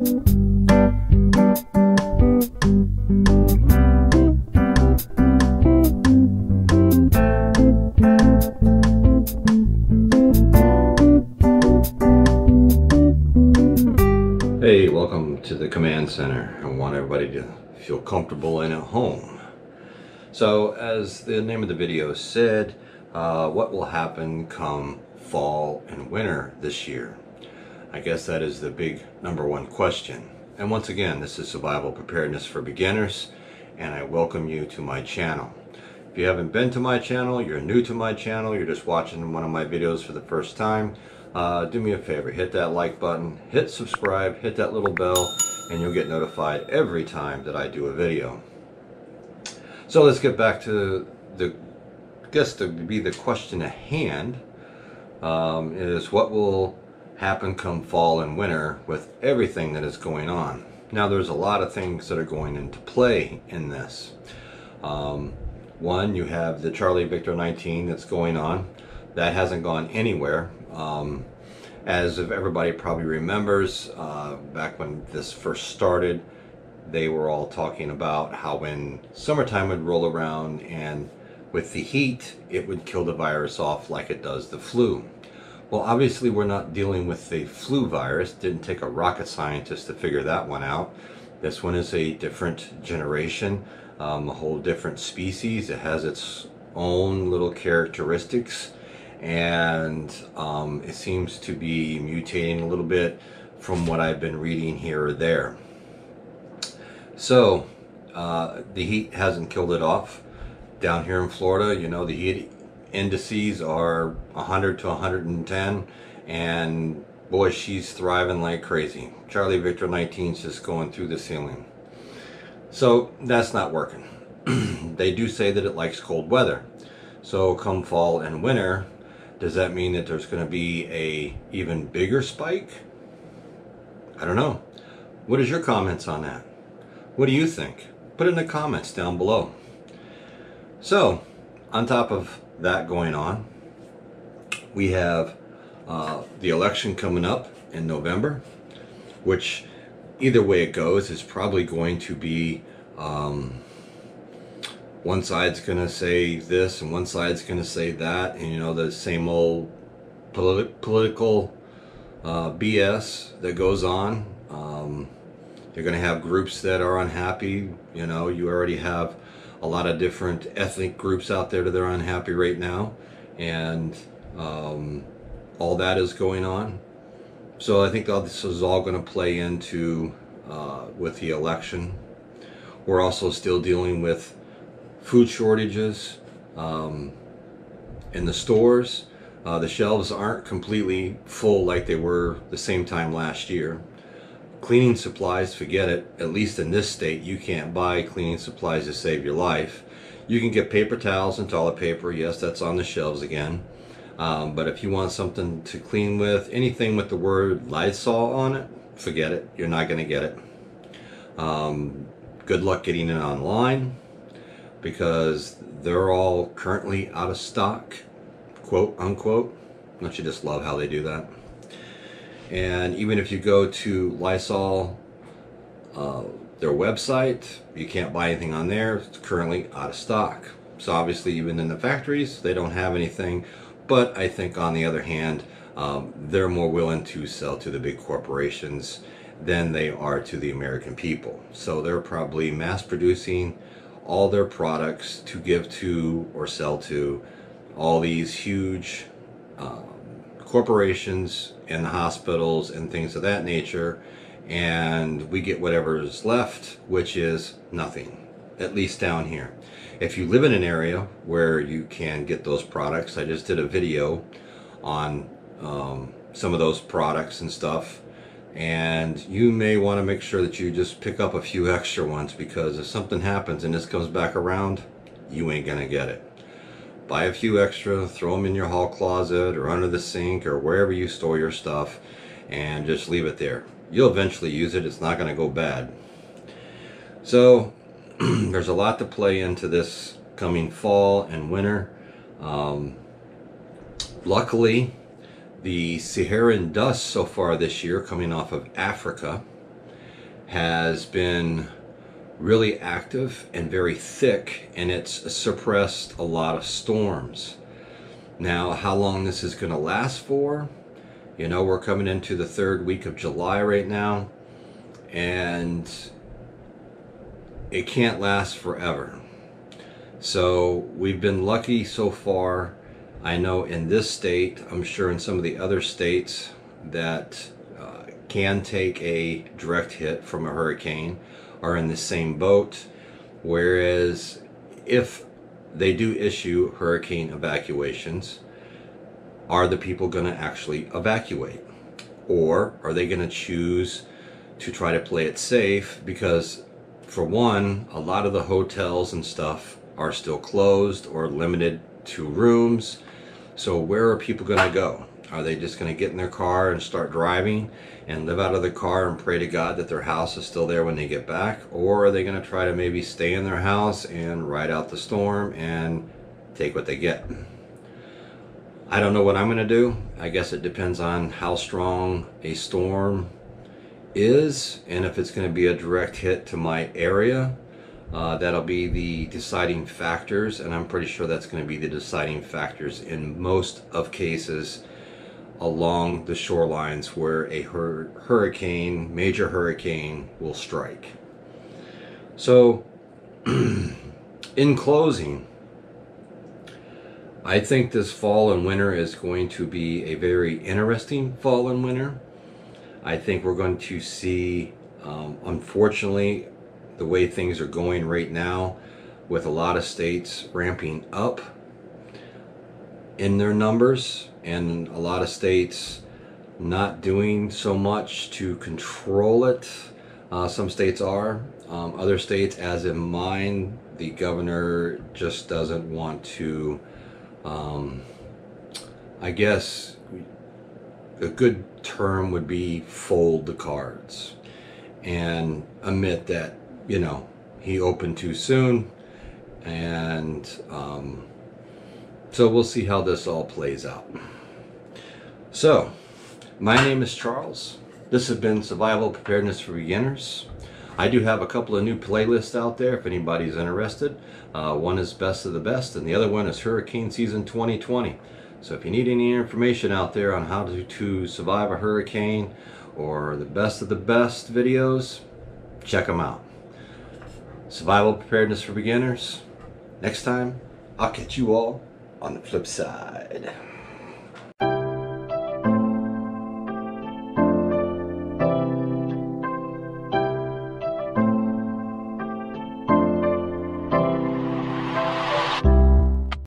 Hey, welcome to the command center. I want everybody to feel comfortable and at home. So, as the name of the video said, uh, what will happen come fall and winter this year? I guess that is the big number one question. And once again, this is Survival Preparedness for Beginners, and I welcome you to my channel. If you haven't been to my channel, you're new to my channel, you're just watching one of my videos for the first time, uh, do me a favor, hit that like button, hit subscribe, hit that little bell, and you'll get notified every time that I do a video. So let's get back to the, I guess to be the question at hand, um, is what will happen come fall and winter with everything that is going on. Now there's a lot of things that are going into play in this. Um, one, you have the Charlie Victor 19 that's going on. That hasn't gone anywhere. Um, as if everybody probably remembers, uh, back when this first started, they were all talking about how when summertime would roll around and with the heat, it would kill the virus off like it does the flu. Well, obviously we're not dealing with the flu virus. Didn't take a rocket scientist to figure that one out. This one is a different generation, um, a whole different species. It has its own little characteristics and um, it seems to be mutating a little bit from what I've been reading here or there. So uh, the heat hasn't killed it off. Down here in Florida, you know, the heat indices are 100 to 110 and boy, she's thriving like crazy. Charlie Victor 19 is just going through the ceiling. So that's not working. they do say that it likes cold weather. So come fall and winter, does that mean that there's going to be a even bigger spike? I don't know. What is your comments on that? What do you think? Put in the comments down below. So, on top of that going on, we have uh, the election coming up in November, which either way it goes is probably going to be um, one side's going to say this and one side's going to say that and you know the same old politi political uh, BS that goes on. Um, you're going to have groups that are unhappy you know you already have a lot of different ethnic groups out there that are unhappy right now and um, all that is going on so I think this is all going to play into uh, with the election we're also still dealing with food shortages um, in the stores. Uh, the shelves aren't completely full like they were the same time last year. Cleaning supplies, forget it. At least in this state, you can't buy cleaning supplies to save your life. You can get paper towels and toilet paper. Yes, that's on the shelves again. Um, but if you want something to clean with, anything with the word Lysol on it, forget it. You're not going to get it. Um, good luck getting it online because they're all currently out of stock, quote unquote. Don't you just love how they do that? And even if you go to Lysol, uh, their website, you can't buy anything on there. It's currently out of stock. So obviously, even in the factories, they don't have anything. But I think on the other hand, um, they're more willing to sell to the big corporations than they are to the American people. So they're probably mass producing all their products to give to or sell to all these huge um, corporations and hospitals and things of that nature and we get whatever is left which is nothing at least down here. If you live in an area where you can get those products I just did a video on um, some of those products and stuff and you may want to make sure that you just pick up a few extra ones because if something happens and this comes back around you ain't gonna get it buy a few extra throw them in your hall closet or under the sink or wherever you store your stuff and just leave it there. You'll eventually use it. It's not going to go bad. So there's a lot to play into this coming fall and winter. Um, luckily the Saharan dust so far this year coming off of Africa has been really active and very thick, and it's suppressed a lot of storms. Now, how long this is going to last for, you know, we're coming into the third week of July right now, and it can't last forever. So we've been lucky so far. I know in this state, I'm sure in some of the other states that uh, can take a direct hit from a hurricane are in the same boat. Whereas if they do issue hurricane evacuations, are the people going to actually evacuate? Or are they going to choose to try to play it safe? Because, for one, a lot of the hotels and stuff are still closed or limited to rooms. So, where are people going to go? Are they just going to get in their car and start driving and live out of the car and pray to God that their house is still there when they get back? Or are they going to try to maybe stay in their house and ride out the storm and take what they get? I don't know what I'm going to do. I guess it depends on how strong a storm is and if it's going to be a direct hit to my area. Uh, that'll be the deciding factors, and I'm pretty sure that's going to be the deciding factors in most of cases along the shorelines where a hur hurricane, major hurricane, will strike. So, in closing, I think this fall and winter is going to be a very interesting fall and winter. I think we're going to see, um, unfortunately, the way things are going right now, with a lot of states ramping up in their numbers and a lot of states not doing so much to control it. Uh, some states are. Um, other states, as in mine, the governor just doesn't want to, um, I guess, a good term would be fold the cards and admit that, you know, he opened too soon and um, so we'll see how this all plays out. So, my name is Charles. This has been Survival Preparedness for Beginners. I do have a couple of new playlists out there if anybody's interested. Uh, one is Best of the Best and the other one is Hurricane Season 2020. So if you need any information out there on how to, to survive a hurricane or the best of the best videos, check them out. Survival Preparedness for Beginners. Next time, I'll catch you all on the flip side.